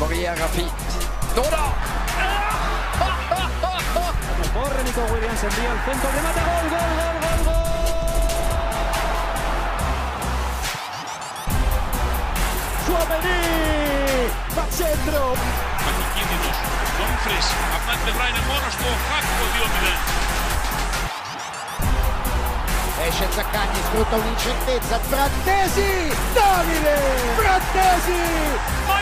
Corriere Rafi. Noda. Corre Nico Williams, envía al centro, remata, gol, gol, gol, gol, gol. Suamení, va centro. Marquinhos, Dumfries, Ahmad De Bruyne monosto, Gakpo 2-0. Esce Zaccagni, sfrutta un'incertezza, Frattesi, Davide, Frattesi, My